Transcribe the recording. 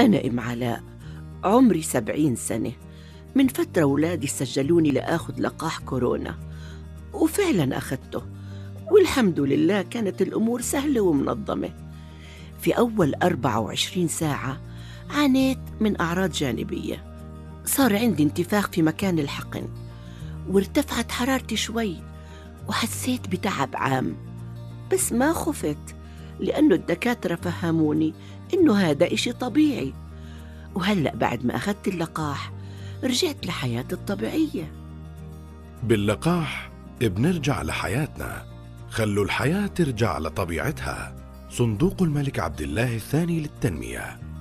أنا أم علاء عمري سبعين سنة. من فترة ولادي سجلوني لآخذ لقاح كورونا وفعلا أخذته. والحمد لله كانت الأمور سهلة ومنظمة. في أول 24 ساعة عانيت من أعراض جانبية. صار عندي انتفاخ في مكان الحقن وارتفعت حرارتي شوي وحسيت بتعب عام. بس ما خفت لأنه الدكاترة فهموني إنه هذا إشي طبيعي. وهلأ بعد ما أخذت اللقاح رجعت لحياتي الطبيعية. باللقاح بنرجع لحياتنا. خلوا الحياة ترجع لطبيعتها. صندوق الملك عبد الله الثاني للتنمية.